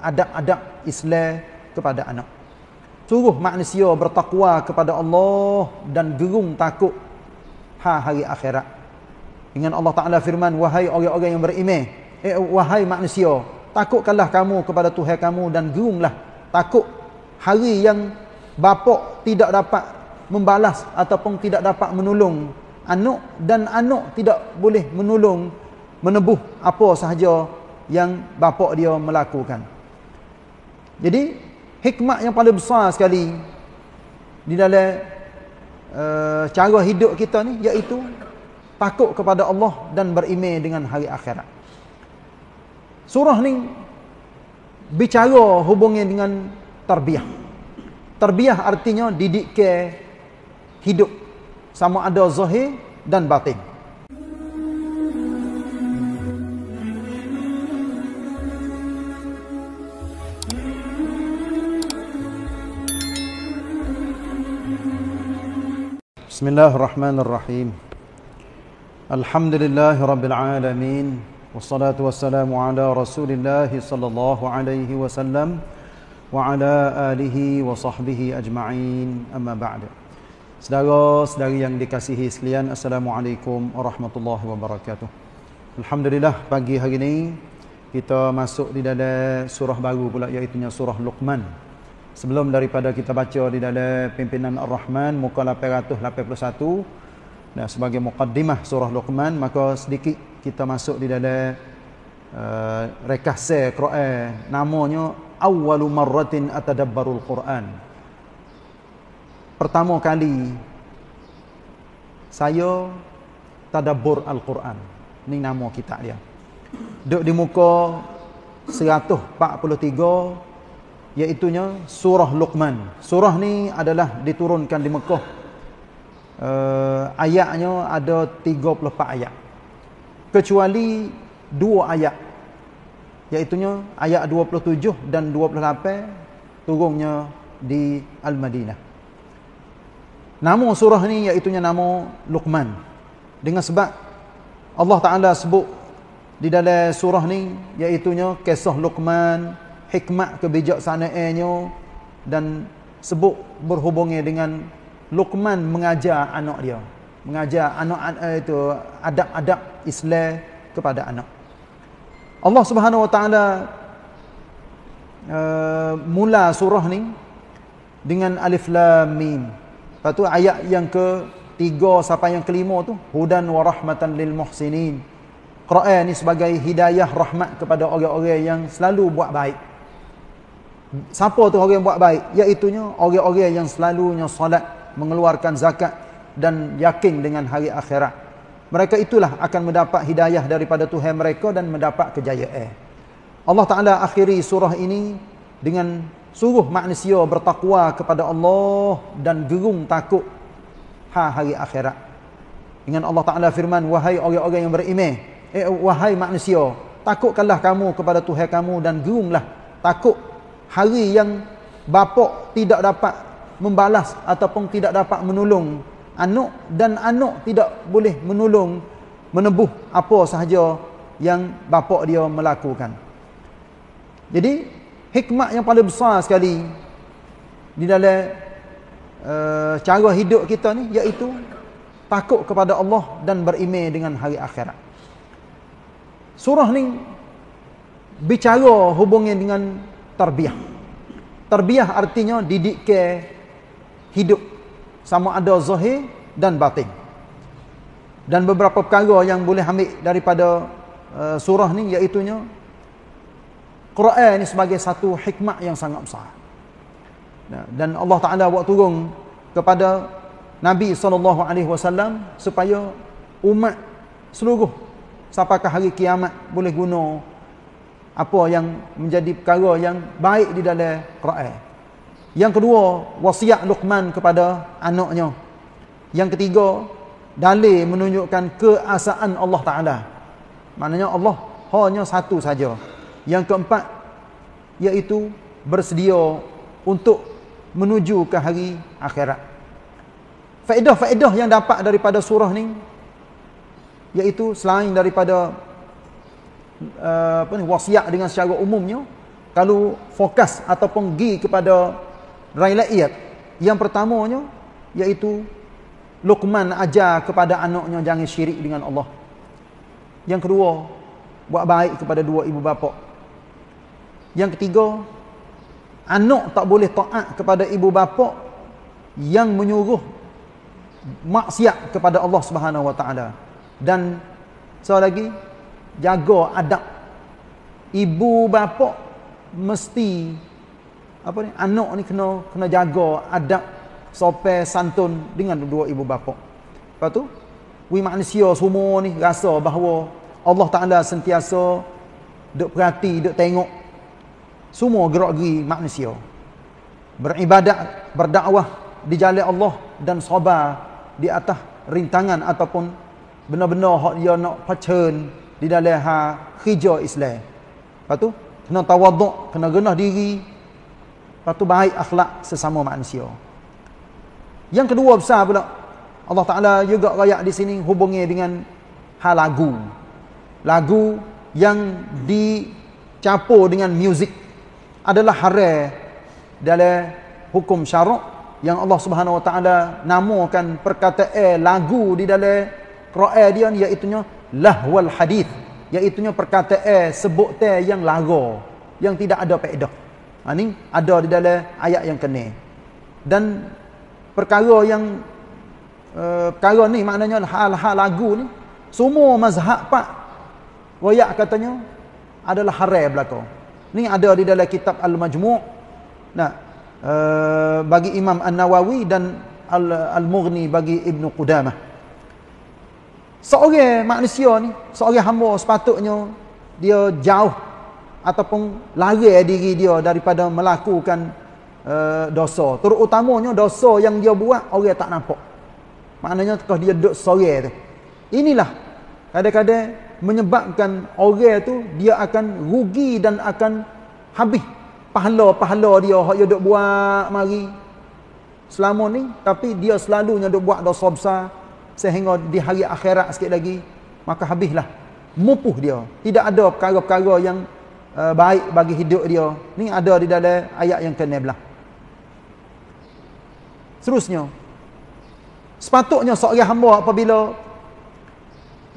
adab-adab Islam kepada anak. Suruh manusia bertakwa kepada Allah dan gerung takut ha hari akhirat. Dengan Allah Taala firman, wahai orang-orang yang beriman, eh wahai manusia, takutkanlah kamu kepada Tuhan kamu dan gerunglah takut hari yang bapa tidak dapat membalas ataupun tidak dapat menolong anak dan anak tidak boleh menolong menebuh apa sahaja yang bapa dia melakukan. Jadi hikmah yang paling besar sekali di dalam uh, cara hidup kita ni iaitu takut kepada Allah dan beriman dengan hari akhirat. Surah ni bicara hubungnya dengan tarbiyah. Tarbiyah artinya didik ke hidup sama ada zahir dan batin. Bismillahirrahmanirrahim. Alhamdulillah rabbil alamin wassalatu wassalamu ala Rasulillah sallallahu alaihi wasallam wa ala alihi wa sahbihi ajma'in amma ba'd. Saudara-saudari yang dikasihi sekalian, Assalamualaikum warahmatullahi wabarakatuh. Alhamdulillah pagi hari ini kita masuk di dalam surah baru pula iaitu surah Luqman. Sebelum daripada kita baca di dalam pimpinan Ar-Rahman muka 881 dan sebagai mukaddimah surah Luqman maka sedikit kita masuk di dalam uh, rekasa Quran namanya awwalu marratin atadabbarul Quran. Pertama kali saya tadabbur Al-Quran. Ini nama kitab dia. Duduk di muka 143 iaitunya surah Luqman. Surah ni adalah diturunkan di Mekah. Uh, ayatnya ada 34 ayat. Kecuali dua ayat. Iaitunya ayat 27 dan 28 turunnya di Al-Madinah. Nama surah ni iaitunya nama Luqman. Dengan sebab Allah Taala sebut di dalam surah ni iaitunya kisah Luqman hikmat kebijaksanaannya dan sebut berhubungnya dengan Luqman mengajar anak dia. Mengajar anak eh, itu adab-adab Islam kepada anak. Allah Subhanahu wa taala uh, mula surah ni dengan alif lam mim. Lepas tu ayat yang ke tiga sampai yang kelima tu hudan wa rahmatan lil muhsinin. Quran ni sebagai hidayah rahmat kepada orang-orang yang selalu buat baik Siapa tu orang yang buat baik? Iaitunya orang-orang yang selalunya solat, mengeluarkan zakat dan yakin dengan hari akhirat. Mereka itulah akan mendapat hidayah daripada Tuhan mereka dan mendapat kejayaan. Allah Taala akhiri surah ini dengan suruh manusia bertakwa kepada Allah dan gerung takut ha hari akhirat. Dengan Allah Taala firman, wahai orang-orang yang beriman, eh wahai manusia, takutkanlah kamu kepada Tuhan kamu dan gerunglah takut hari yang bapa tidak dapat membalas ataupun tidak dapat menolong anak dan anak tidak boleh menolong menebuh apa sahaja yang bapa dia melakukan. Jadi hikmah yang paling besar sekali di dalam uh, cara hidup kita ni iaitu takut kepada Allah dan beriman dengan hari akhirat. Surah ni bicara hubungnya dengan tarbiyah. Tarbiyah artinya didik ke hidup sama ada zahir dan batin. Dan beberapa perkara yang boleh ambil daripada uh, surah ni iaitu Quran ni sebagai satu hikmah yang sangat besar. Dan Allah Taala buat turun kepada Nabi sallallahu alaihi wasallam supaya umat seluruh sampai ke hari kiamat boleh guna apa yang menjadi perkara yang baik di dalam Quran. Yang kedua, wasiat Luqman kepada anaknya. Yang ketiga, dalil menunjukkan keasaan Allah Taala. Maknanya Allah hanya satu saja. Yang keempat iaitu bersedia untuk menuju ke hari akhirat. Faedah-faedah yang dapat daripada surah ni iaitu selain daripada uh, apa ni wasiat dengan secara umumnya kalau fokus ataupun pergi kepada rakyat yang pertamanya iaitu Luqman ajar kepada anaknya jangan syirik dengan Allah. Yang kedua, buat baik kepada dua ibu bapa. Yang ketiga, anak tak boleh taat kepada ibu bapa yang menyuruh maksiat kepada Allah Subhanahu Wa Taala. Dan seorang lagi, jaga adab. Ibu bapa mesti apa ni? Anak ni kena kena jaga adab sopan santun dengan dua ibu bapa. Lepas tu, we manusia semua ni rasa bahawa Allah Taala sentiasa duk perhati, duk tengok semua gerak-geri manusia. Beribadat, berdakwah di jalan Allah dan sabar di atas rintangan ataupun benar-benar hak dia nak pacen di dalam ha kerja Islam. Lepas tu, kena tawaduk, kena genah diri. Lepas tu baik akhlak sesama manusia. Yang kedua besar pula Allah Taala juga rayak di sini hubungi dengan hal lagu. Lagu yang dicampur dengan muzik adalah haram dalam hukum syarak yang Allah Subhanahu Wa Taala namakan perkataan lagu di dalam Quran dia iaitu lahwal hadith iaitu perkataan sebutan yang lara yang tidak ada faedah. Ha ni ada di dalam ayat yang kena. Dan perkara yang uh, perkara ni maknanya hal-hal lagu ni semua mazhab pak wayak katanya adalah haram belaka ni ada di dalam kitab al-majmu' nah uh, bagi Imam An-Nawawi dan al-Mughni bagi Ibnu Qudamah seorang manusia ni seorang hamba sepatutnya dia jauh ataupun lari diri dia daripada melakukan uh, dosa. Terutamanya dosa yang dia buat orang tak nampak. Maknanya kalau dia duduk sore tu. Inilah kadang-kadang menyebabkan orang tu dia akan rugi dan akan habis pahala-pahala dia hak dia duk buat mari selama ni tapi dia selalunya duk buat dosa besar sehingga di hari akhirat sikit lagi maka habislah mupuh dia tidak ada perkara-perkara yang uh, baik bagi hidup dia ni ada di dalam ayat yang ke-16 Seterusnya. Sepatutnya seorang hamba apabila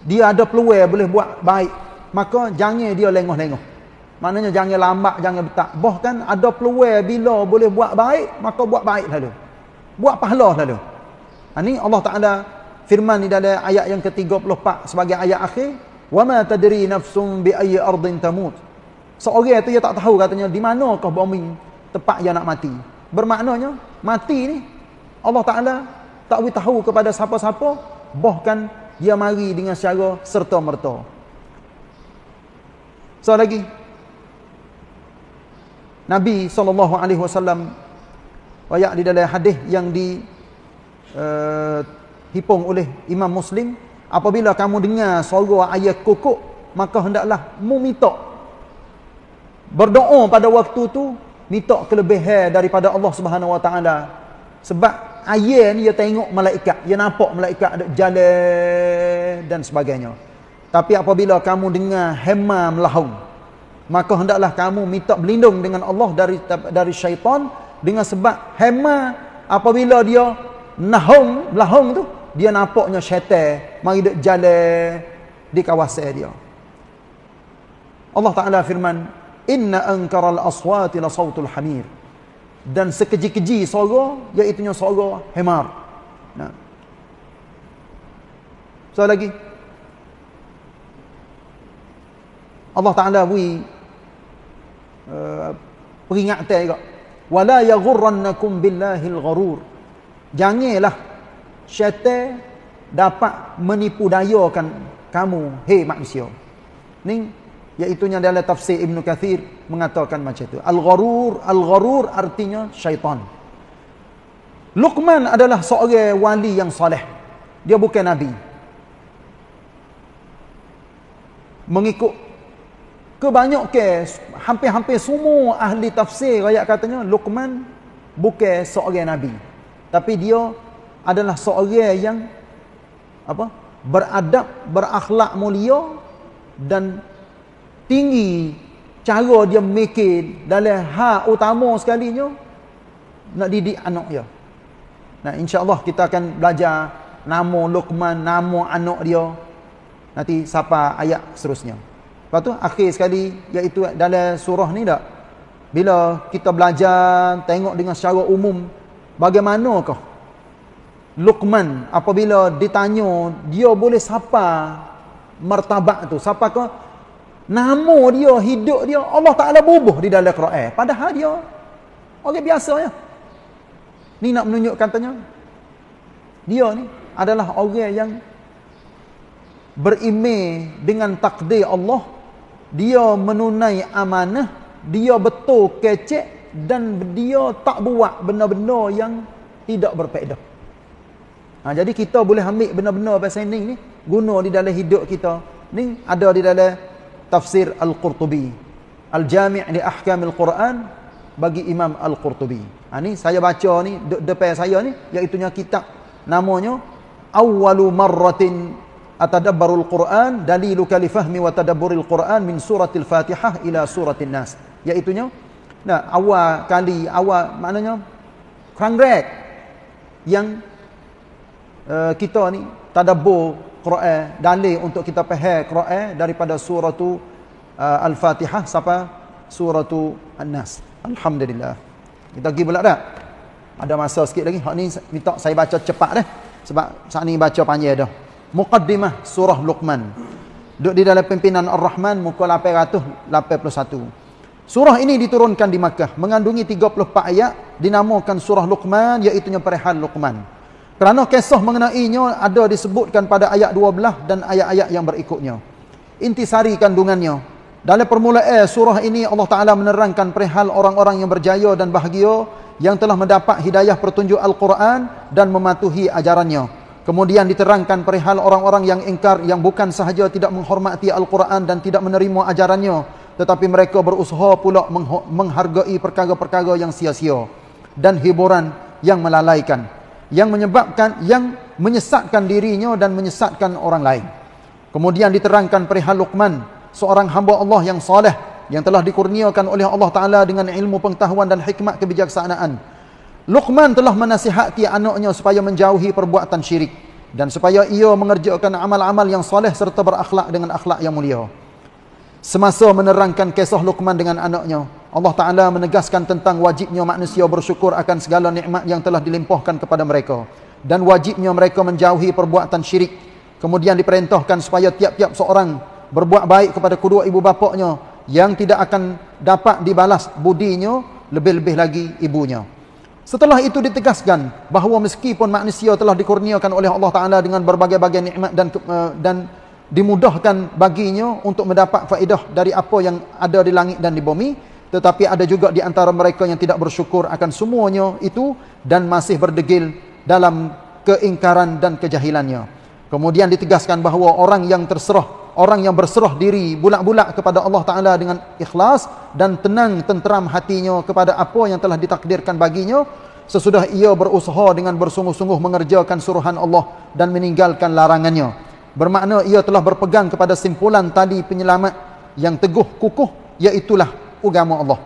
dia ada peluang boleh buat baik, maka jangan dia lengah-lengah. Maknanya jangan lambat, jangan betak. Bahkan ada peluang bila boleh buat baik, maka buat baik lalu. Buat pahala lalu. Ini ha, Allah Taala firman di dalam ayat yang ke-34 sebagai ayat akhir, "Wa ma tadri nafsun bi ayyi ardin tamut." Seorang itu dia tak tahu katanya di manakah bumi tempat yang nak mati. Bermaknanya mati ni Allah Ta'ala tak tahu kepada siapa-siapa bahkan dia mari dengan secara serta-merta so lagi Nabi SAW ayat di dalam hadis yang di uh, hipung oleh Imam Muslim apabila kamu dengar suara ayat kokok maka hendaklah mu minta berdoa pada waktu tu minta kelebihan daripada Allah Subhanahu Wa Taala sebab ayah ni dia tengok malaikat. Dia nampak malaikat ada jalan dan sebagainya. Tapi apabila kamu dengar hema melahung. Maka hendaklah kamu minta berlindung dengan Allah dari dari syaitan. Dengan sebab hema apabila dia nahung, melahung tu. Dia nampaknya syaitan. Mari duduk jalan di kawasan dia. Allah Ta'ala firman. Inna ankaral aswati la sawtul hamir dan sekeji-keji suara iaitu suara hemar. Nah. So lagi. Allah Taala beri uh, peringatan juga. Wala yaghurrannakum billahil gharur. Janganlah syaitan dapat menipu dayakan kamu, hei manusia. Ni iaitu yang dalam tafsir Ibn Kathir mengatakan macam itu. Al-gharur, al-gharur artinya syaitan. Luqman adalah seorang wali yang soleh. Dia bukan nabi. Mengikut kebanyakan hampir-hampir semua ahli tafsir rakyat katanya Luqman bukan seorang nabi. Tapi dia adalah seorang yang apa? beradab, berakhlak mulia dan tinggi cara dia mikir dalam hak utama sekalinya nak didik anak dia. Nah, insya-Allah kita akan belajar nama Luqman, nama anak dia. Nanti siapa ayat seterusnya. Lepas tu akhir sekali iaitu dalam surah ni tak bila kita belajar tengok dengan secara umum bagaimanakah Luqman apabila ditanya dia boleh siapa martabat tu. Siapakah nama dia hidup dia Allah Taala bubuh di dalam Quran. Padahal dia orang biasa ya. Ni nak menunjukkan tanya. Dia ni adalah orang yang berimej dengan takdir Allah. Dia menunai amanah dia betul kecek dan dia tak buat benda-benda yang tidak berfaedah ha, jadi kita boleh ambil benda-benda bahasa ini ni guna di dalam hidup kita. Ni ada di dalam tafsir Al-Qurtubi. Al-Jami' li Ahkam Al-Quran bagi Imam Al-Qurtubi. Ha, ni saya baca ni de depan saya ni iaitu kitab. Namanya Awwalu Marratin Atadabbarul Quran daliluka li fahmi wa tadabburil Quran min suratil Fatihah ila suratil Nas. Iaitu nah awal kali awal maknanya krangrek yang uh, kita ni tadabbur Quran dalil untuk kita faham Quran daripada surah tu uh, Al-Fatihah sampai surah tu An-Nas. Alhamdulillah. Kita pergi pula dah. Ada masa sikit lagi. Hak ni minta saya baca cepat dah. Sebab saat ni baca panjang dah. Muqaddimah surah Luqman. Duduk di dalam pimpinan Ar-Rahman muka 881. Surah ini diturunkan di Makkah, mengandungi 34 ayat, dinamakan surah Luqman iaitu perihal Luqman. Kerana kisah mengenainya ada disebutkan pada ayat 12 dan ayat-ayat yang berikutnya. Intisari kandungannya. Dalam permulaan surah ini Allah Ta'ala menerangkan perihal orang-orang yang berjaya dan bahagia yang telah mendapat hidayah pertunjuk Al-Quran dan mematuhi ajarannya. Kemudian diterangkan perihal orang-orang yang ingkar yang bukan sahaja tidak menghormati Al-Quran dan tidak menerima ajarannya. Tetapi mereka berusaha pula menghargai perkara-perkara yang sia-sia dan hiburan yang melalaikan yang menyebabkan yang menyesatkan dirinya dan menyesatkan orang lain. Kemudian diterangkan perihal Luqman, seorang hamba Allah yang soleh yang telah dikurniakan oleh Allah Taala dengan ilmu pengetahuan dan hikmat kebijaksanaan. Luqman telah menasihati anaknya supaya menjauhi perbuatan syirik dan supaya ia mengerjakan amal-amal yang soleh serta berakhlak dengan akhlak yang mulia. Semasa menerangkan kisah Luqman dengan anaknya, Allah Ta'ala menegaskan tentang wajibnya manusia bersyukur akan segala nikmat yang telah dilimpahkan kepada mereka. Dan wajibnya mereka menjauhi perbuatan syirik. Kemudian diperintahkan supaya tiap-tiap seorang berbuat baik kepada kedua ibu bapaknya yang tidak akan dapat dibalas budinya, lebih-lebih lagi ibunya. Setelah itu ditegaskan bahawa meskipun manusia telah dikurniakan oleh Allah Ta'ala dengan berbagai-bagai nikmat dan uh, dan dimudahkan baginya untuk mendapat faedah dari apa yang ada di langit dan di bumi tetapi ada juga di antara mereka yang tidak bersyukur akan semuanya itu dan masih berdegil dalam keingkaran dan kejahilannya. Kemudian ditegaskan bahawa orang yang terserah orang yang berserah diri bulat-bulat kepada Allah Taala dengan ikhlas dan tenang tenteram hatinya kepada apa yang telah ditakdirkan baginya sesudah ia berusaha dengan bersungguh-sungguh mengerjakan suruhan Allah dan meninggalkan larangannya. Bermakna ia telah berpegang kepada simpulan tali penyelamat yang teguh kukuh iaitulah agama Allah.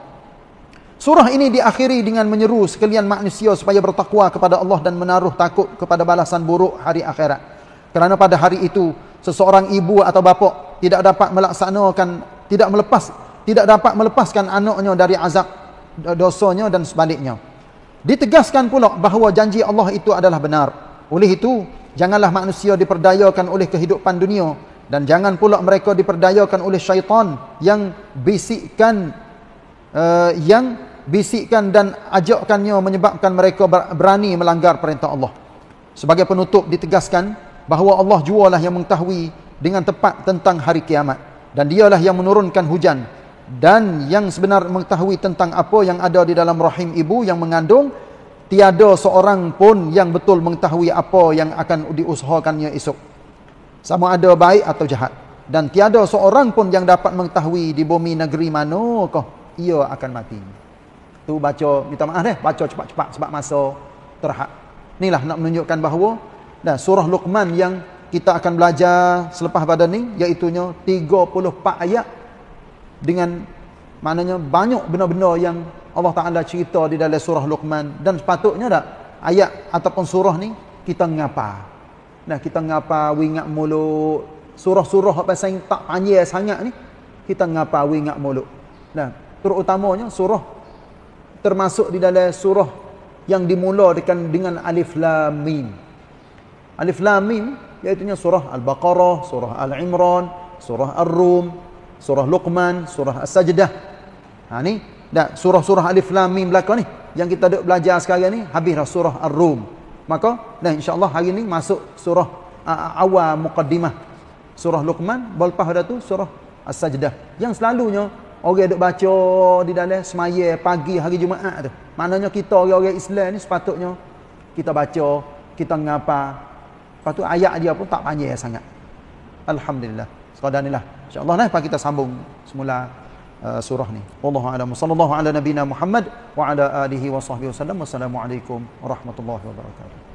Surah ini diakhiri dengan menyeru sekalian manusia supaya bertakwa kepada Allah dan menaruh takut kepada balasan buruk hari akhirat. Kerana pada hari itu seseorang ibu atau bapa tidak dapat melaksanakan tidak melepas tidak dapat melepaskan anaknya dari azab dosanya dan sebaliknya. Ditegaskan pula bahawa janji Allah itu adalah benar. Oleh itu, janganlah manusia diperdayakan oleh kehidupan dunia dan jangan pula mereka diperdayakan oleh syaitan yang bisikkan uh, yang bisikkan dan ajakkannya menyebabkan mereka berani melanggar perintah Allah. Sebagai penutup ditegaskan bahawa Allah jualah yang mengetahui dengan tepat tentang hari kiamat. Dan dialah yang menurunkan hujan. Dan yang sebenar mengetahui tentang apa yang ada di dalam rahim ibu yang mengandung tiada seorang pun yang betul mengetahui apa yang akan diusahakannya esok sama ada baik atau jahat. Dan tiada seorang pun yang dapat mengetahui di bumi negeri manakah ia akan mati. Tu baca minta maaf deh baca cepat-cepat sebab masa terhad. Inilah nak menunjukkan bahawa dan surah Luqman yang kita akan belajar selepas pada ni iaitu 34 ayat dengan Maknanya banyak benda-benda yang Allah Taala cerita di dalam surah Luqman. Dan sepatutnya tak ayat ataupun surah ni kita ngapa. Nah, kita ngapa wingat mulut surah-surah apa pasal tak panjang sangat ni kita ngapa wingat mulut. Nah, terutamanya surah termasuk di dalam surah yang dimula dengan dengan alif lam mim. Alif lam mim iaitu surah Al-Baqarah, surah Al-Imran, surah Ar-Rum, surah Luqman, surah As-Sajdah. Ha ni dah surah-surah alif lam mim belaka ni yang kita duk belajar sekarang ni habis dah surah Ar-Rum. Maka dan insya-Allah hari ni masuk surah uh, awal muqaddimah surah Luqman, lepas dah tu surah As-Sajdah. Yang selalunya orang duk baca di dalam semaya pagi hari Jumaat tu. Maknanya kita orang-orang Islam ni sepatutnya kita baca, kita ngapa. Lepas tu ayat dia pun tak panjang sangat. Alhamdulillah. Sekadar inilah. InsyaAllah lah kita sambung semula uh, surah ni. Wallahu a'lam. Sallallahu ala nabina Muhammad wa ala alihi wa sahbihi wasallam. Wassalamualaikum warahmatullahi wabarakatuh.